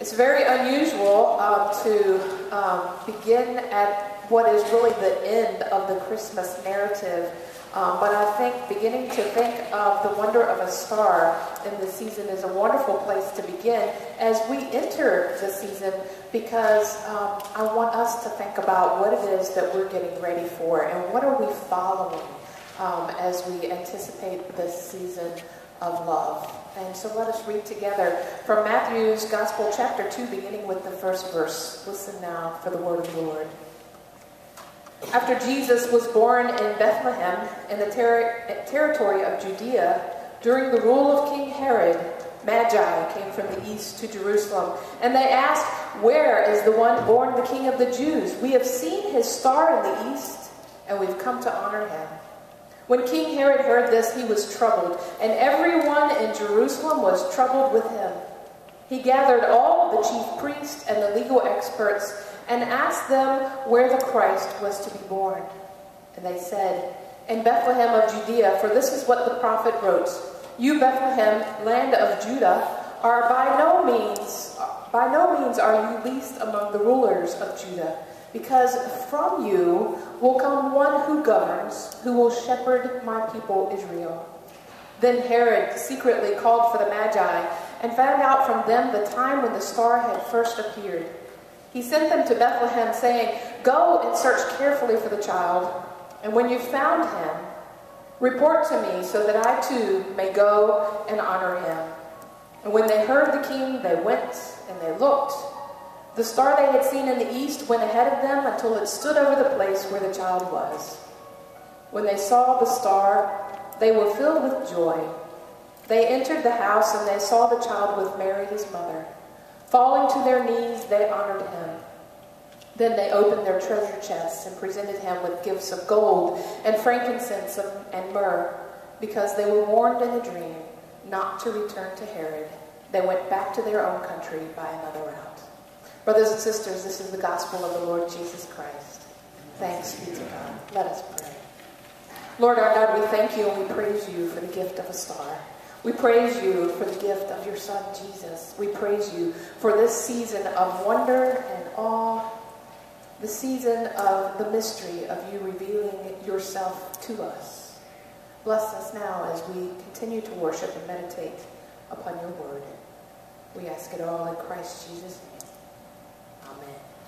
It's very unusual um, to um, begin at what is really the end of the Christmas narrative. Um, but I think beginning to think of the wonder of a star in the season is a wonderful place to begin as we enter the season because um, I want us to think about what it is that we're getting ready for and what are we following um, as we anticipate this season of love. And so let us read together from Matthew's Gospel, chapter 2, beginning with the first verse. Listen now for the word of the Lord. After Jesus was born in Bethlehem, in the ter- territory of Judea, during the rule of King Herod, Magi came from the east to Jerusalem, and they asked, Where is the one born the King of the Jews? We have seen his star in the east, and we've come to honor him. When King Herod heard this, he was troubled, and everyone in Jerusalem was troubled with him. He gathered all the chief priests and the legal experts and asked them where the Christ was to be born. And they said, In Bethlehem of Judea, for this is what the prophet wrote You, Bethlehem, land of Judah, are by no means by no means are you least among the rulers of Judah because from you will come one who governs, who will shepherd my people Israel. Then Herod secretly called for the Magi and found out from them the time when the star had first appeared. He sent them to Bethlehem, saying, Go and search carefully for the child, and when you've found him, report to me so that I too may go and honor him. And when they heard the king, they went and they looked the star they had seen in the east went ahead of them until it stood over the place where the child was. When they saw the star, they were filled with joy. They entered the house and they saw the child with Mary, his mother. Falling to their knees, they honored him. Then they opened their treasure chests and presented him with gifts of gold and frankincense and myrrh, because they were warned in a dream not to return to Herod. They went back to their own country by another route. Brothers and sisters, this is the gospel of the Lord Jesus Christ. Thanks be to God. Let us pray. Lord our God, we thank you and we praise you for the gift of a star. We praise you for the gift of your Son, Jesus. We praise you for this season of wonder and awe, the season of the mystery of you revealing yourself to us. Bless us now as we continue to worship and meditate upon your word. We ask it all in Christ Jesus' name. Amen.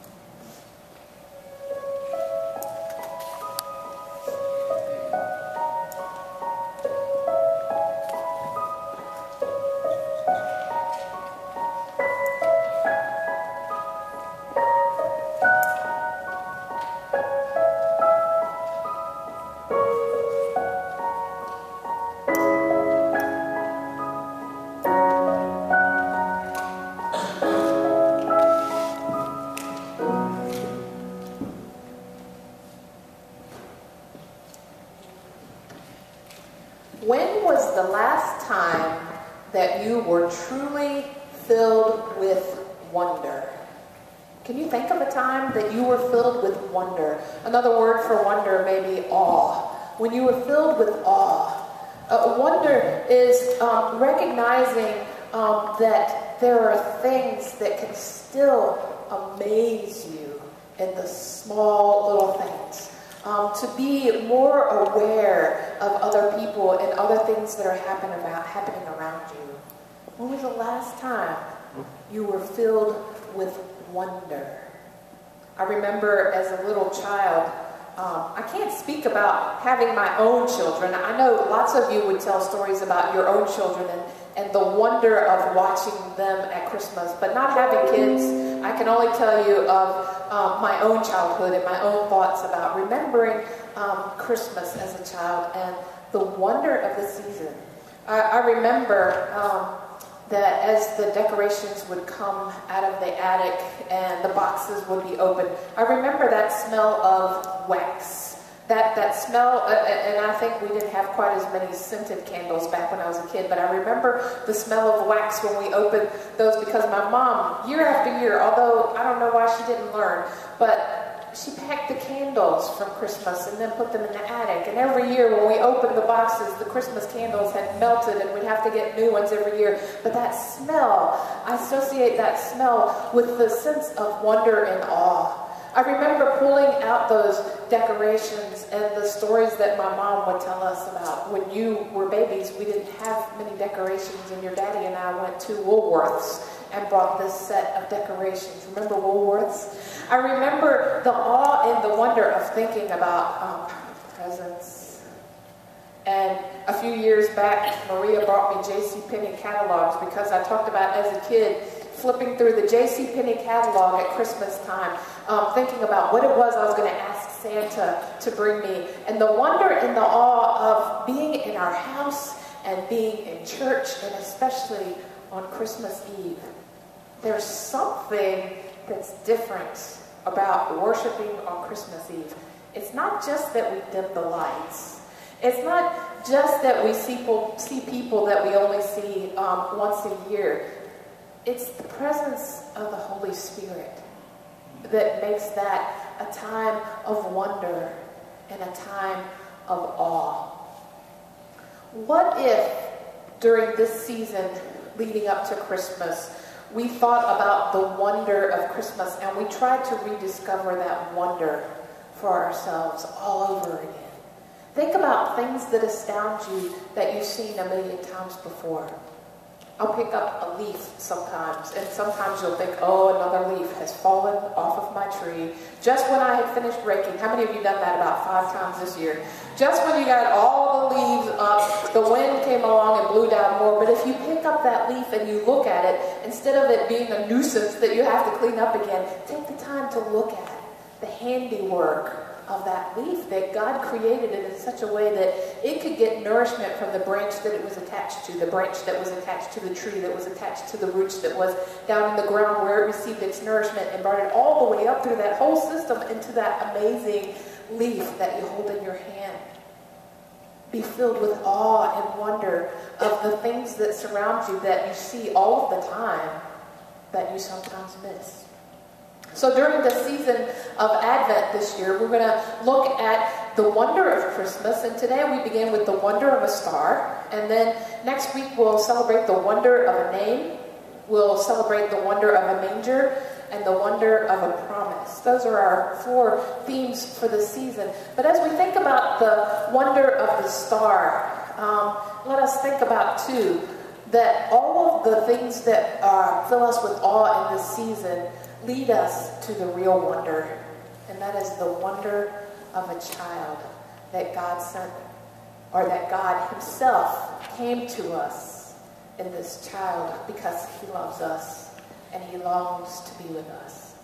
Another word for wonder may be awe. When you were filled with awe, uh, wonder is um, recognizing um, that there are things that can still amaze you in the small little things. To be more aware of other people and other things that are happening about happening around you. When was the last time you were filled with wonder? I remember as a little child, um, I can't speak about having my own children. I know lots of you would tell stories about your own children and, and the wonder of watching them at Christmas, but not having kids, I can only tell you of um, my own childhood and my own thoughts about remembering um, Christmas as a child and the wonder of the season. I, I remember um, that as the decorations would come out of the attic and the boxes would be opened, I remember that smell of wax. That, that smell, uh, uh, and I think we didn't have quite as many scented candles back when I was a kid, but I remember the smell of wax when we opened those because my mom, year after year, although I don't know why she didn't learn, but she packed the candles from Christmas and then put them in the attic. And every year when we opened the boxes, the Christmas candles had melted and we'd have to get new ones every year. But that smell, I associate that smell with the sense of wonder and awe. I remember pulling out those decorations and the stories that my mom would tell us about. When you were babies, we didn't have many decorations, and your daddy and I went to Woolworths and brought this set of decorations. Remember Woolworths? I remember the awe and the wonder of thinking about um, presents. And a few years back, Maria brought me J.C. Penney catalogs because I talked about as a kid flipping through the J.C. Penney catalog at Christmas time, um, thinking about what it was I was going to ask Santa to bring me, and the wonder and the awe of being in our house and being in church, and especially on Christmas Eve. There's something that's different about worshiping on Christmas Eve. It's not just that we dim the lights. It's not just that we see people, see people that we only see um, once a year. It's the presence of the Holy Spirit that makes that a time of wonder and a time of awe. What if during this season leading up to Christmas, we thought about the wonder of Christmas and we tried to rediscover that wonder for ourselves all over again. Think about things that astound you that you've seen a million times before. I'll pick up a leaf sometimes, and sometimes you'll think, oh, another leaf has fallen off of my tree just when I had finished raking. How many of you done that about five times this year? Just when you got all the leaves up, the wind came along and blew down more. But if you pick up that leaf and you look at it, instead of it being a nuisance that you have to clean up again, take the time to look at the handiwork of that leaf that God created it in such a way that it could get nourishment from the branch that it was attached to, the branch that was attached to the tree, that was attached to the roots that was down in the ground where it received its nourishment and brought it all the way up through that whole system into that amazing leaf that you hold in your hand. Be filled with awe and wonder of the things that surround you that you see all of the time that you sometimes miss. So during the season of Advent this year, we're going to look at the wonder of Christmas. And today we begin with the wonder of a star. And then next week we'll celebrate the wonder of a name. We'll celebrate the wonder of a manger and the wonder of a promise. Those are our four themes for the season. But as we think about the wonder of the star, um, let us think about too that all of the things that uh, fill us with awe in this season lead us to the real wonder, and that is the wonder of a child that God sent, or that God Himself came to us in this child because He loves us and He longs to be with us.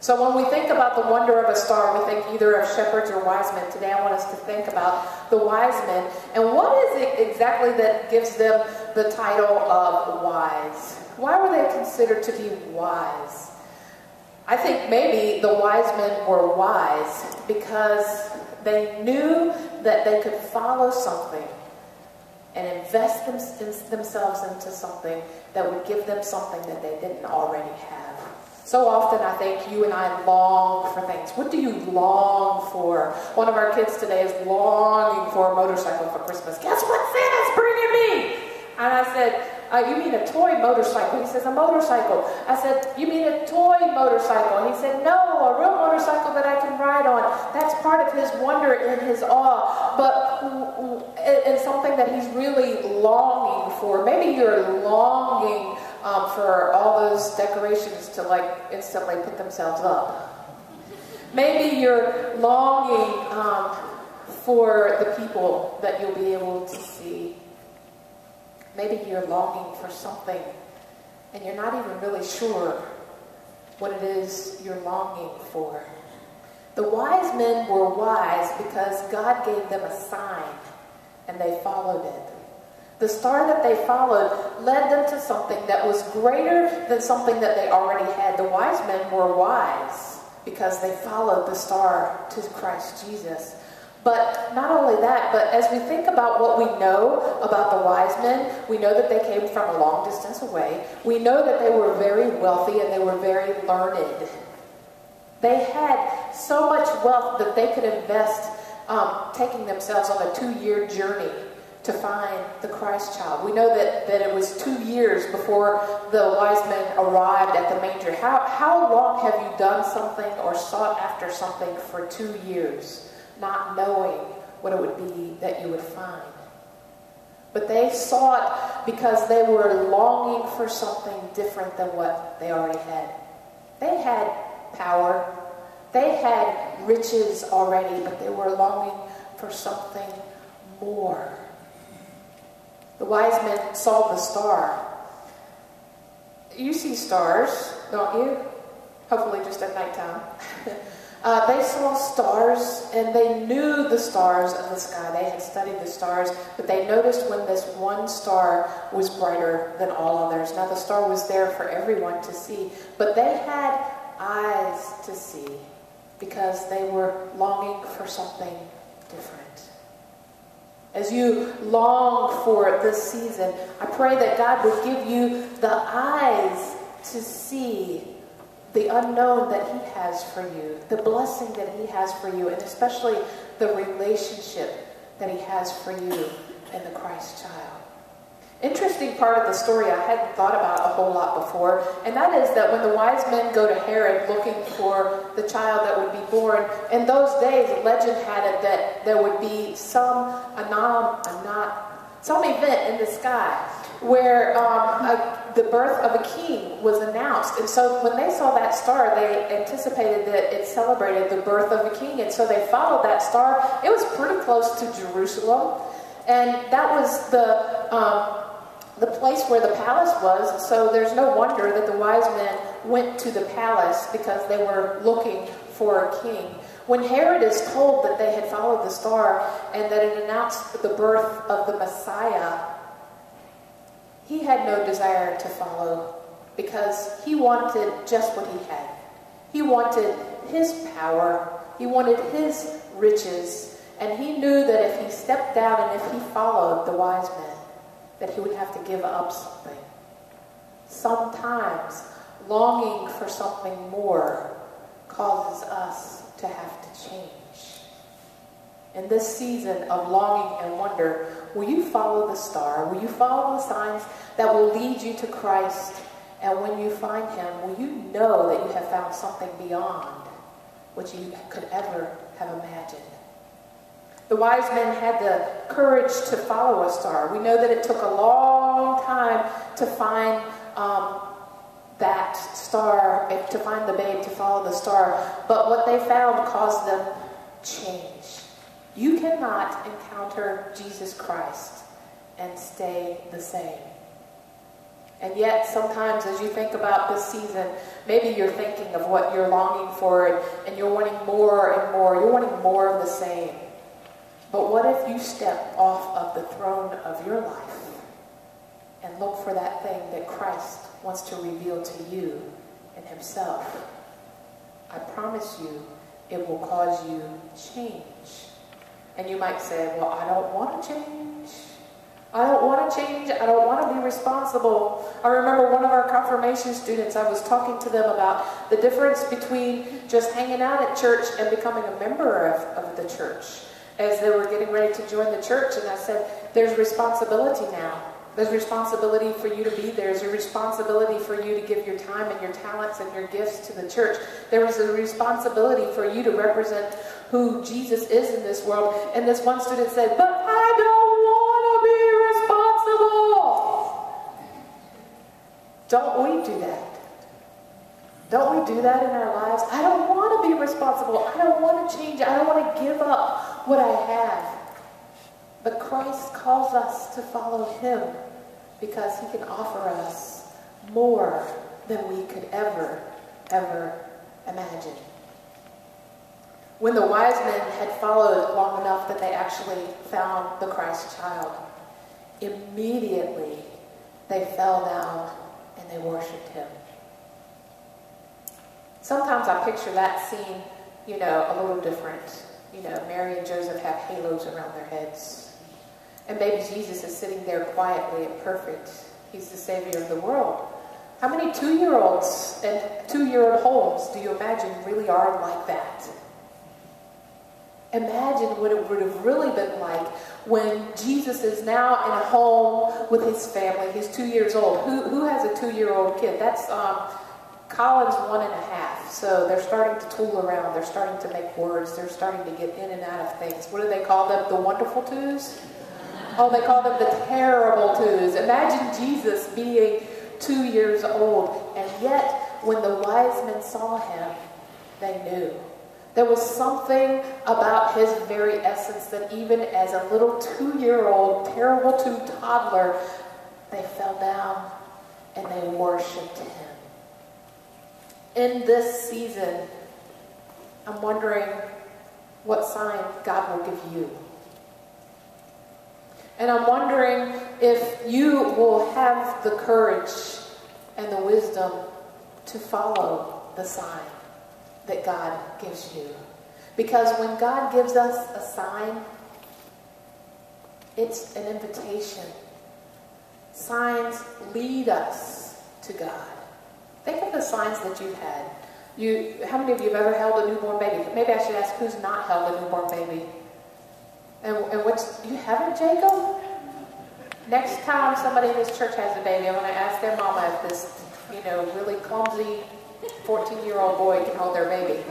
So when we think about the wonder of a star, we think either of shepherds or wise men. Today I want us to think about the wise men. And what is it exactly that gives them the title of wise? Why were they considered to be wise? I think maybe the wise men were wise because they knew that they could follow something and invest them, themselves into something that would give them something that they didn't already have. So often I think you and I long for things. What do you long for? One of our kids today is longing for a motorcycle for Christmas. Guess what Santa's bringing me? And I said, uh, you mean a toy motorcycle? He says, a motorcycle. I said, you mean a toy motorcycle? And he said, no, a real motorcycle that I can ride on. That's part of his wonder and his awe, but and something that he's really longing for. Maybe you're longing um, for all those decorations to like instantly put themselves up. Maybe you're longing um, for the people that you'll be able to see Maybe you're longing for something and you're not even really sure what it is you're longing for. The wise men were wise because God gave them a sign and they followed it. The star that they followed led them to something that was greater than something that they already had. The wise men were wise because they followed the star to Christ Jesus. But not only that, but as we think about what we know about the wise men, we know that they came from a long distance away. We know that they were very wealthy and they were very learned. They had so much wealth that they could invest um, taking themselves on a two year journey to find the Christ child. We know that, that it was two years before the wise men arrived at the manger. How, how long have you done something or sought after something for two years, not knowing what it would be that you would find? But they sought because they were longing for something different than what they already had. They had power, they had riches already, but they were longing for something more. The wise men saw the star. You see stars, don't you? Hopefully, just at nighttime. uh, they saw stars and they knew the stars of the sky. They had studied the stars, but they noticed when this one star was brighter than all others. Now, the star was there for everyone to see, but they had eyes to see because they were longing for something different. As you long for this season, I pray that God will give you the eyes to see the unknown that He has for you, the blessing that He has for you, and especially the relationship that He has for you and the Christ child. Interesting part of the story I hadn't thought about a whole lot before, and that is that when the wise men go to Herod looking for the child that would be born, in those days, legend had it that there would be some anom, anom, some event in the sky where um, a, the birth of a king was announced. And so when they saw that star, they anticipated that it celebrated the birth of a king. And so they followed that star. It was pretty close to Jerusalem. And that was the um, the place where the palace was, so there's no wonder that the wise men went to the palace because they were looking for a king. When Herod is told that they had followed the star and that it announced the birth of the Messiah, he had no desire to follow because he wanted just what he had. He wanted his power, he wanted his riches, and he knew that if he stepped down and if he followed the wise men, that he would have to give up something. Sometimes longing for something more causes us to have to change. In this season of longing and wonder, will you follow the star? Will you follow the signs that will lead you to Christ? And when you find him, will you know that you have found something beyond what you could ever have imagined? The wise men had the courage to follow a star. We know that it took a long time to find um, that star, to find the babe, to follow the star. But what they found caused them change. You cannot encounter Jesus Christ and stay the same. And yet, sometimes as you think about this season, maybe you're thinking of what you're longing for and you're wanting more and more. You're wanting more of the same. But what if you step off of the throne of your life and look for that thing that Christ wants to reveal to you in himself? I promise you, it will cause you change. And you might say, well, I don't want to change. I don't want to change. I don't want to be responsible. I remember one of our confirmation students, I was talking to them about the difference between just hanging out at church and becoming a member of, of the church as they were getting ready to join the church. And I said, there's responsibility now. There's responsibility for you to be there. There's a responsibility for you to give your time and your talents and your gifts to the church. There is a responsibility for you to represent who Jesus is in this world. And this one student said, but I don't want to be responsible. Don't we do that? Don't we do that in our lives? I don't want to be responsible. I don't want to change. I don't want to give up what I have. But Christ calls us to follow him because he can offer us more than we could ever, ever imagine. When the wise men had followed long enough that they actually found the Christ child, immediately they fell down and they worshiped him. Sometimes I picture that scene, you know, a little different. You know, Mary and Joseph have halos around their heads. And baby Jesus is sitting there quietly and perfect. He's the Savior of the world. How many two year olds and two year old homes do you imagine really are like that? Imagine what it would have really been like when Jesus is now in a home with his family. He's two years old. Who, who has a two year old kid? That's um, Colin's one and a half. So they're starting to tool around. They're starting to make words. They're starting to get in and out of things. What do they call them? The wonderful twos? Oh, they call them the terrible twos. Imagine Jesus being two years old. And yet, when the wise men saw him, they knew. There was something about his very essence that even as a little two-year-old, terrible two toddler, they fell down and they worshiped him. In this season, I'm wondering what sign God will give you. And I'm wondering if you will have the courage and the wisdom to follow the sign that God gives you. Because when God gives us a sign, it's an invitation. Signs lead us to God. Think of the signs that you've had. You, how many of you have ever held a newborn baby? Maybe I should ask who's not held a newborn baby. And, and what's, you haven't, Jacob? Next time somebody in this church has a baby, I'm going to ask their mama if this, you know, really clumsy 14-year-old boy can hold their baby.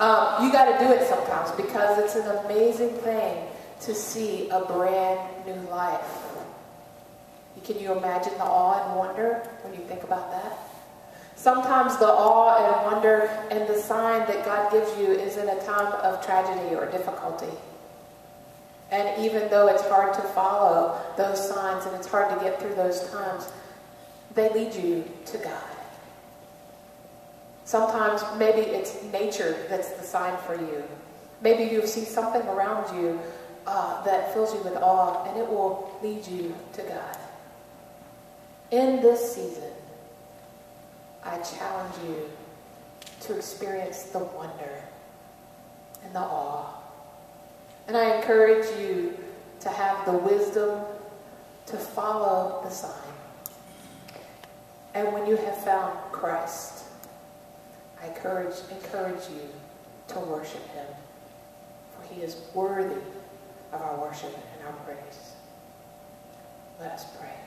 um, you got to do it sometimes because it's an amazing thing to see a brand new life. Can you imagine the awe and wonder when you think about that? Sometimes the awe and wonder and the sign that God gives you is in a time of tragedy or difficulty. And even though it's hard to follow those signs and it's hard to get through those times, they lead you to God. Sometimes maybe it's nature that's the sign for you. Maybe you see something around you uh, that fills you with awe and it will lead you to God. In this season, I challenge you to experience the wonder and the awe and I encourage you to have the wisdom to follow the sign. And when you have found Christ, I encourage, encourage you to worship him. For he is worthy of our worship and our praise. Let us pray.